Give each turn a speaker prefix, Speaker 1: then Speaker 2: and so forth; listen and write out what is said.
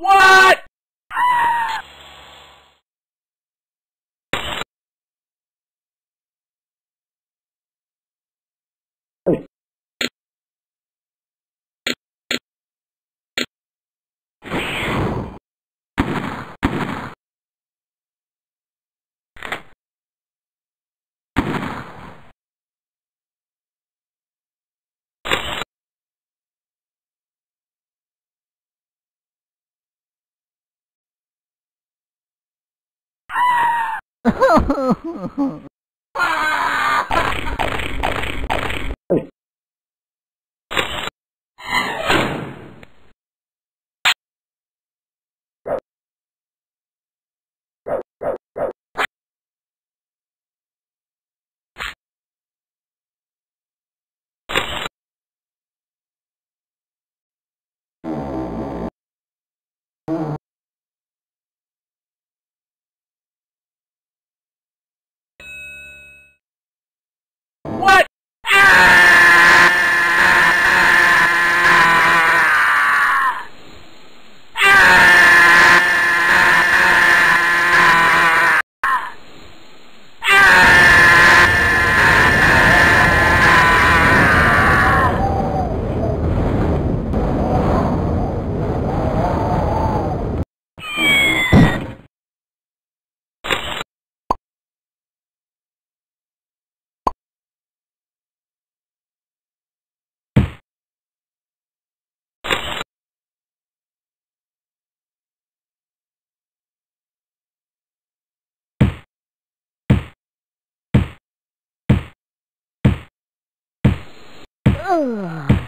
Speaker 1: What?
Speaker 2: Oh!
Speaker 3: う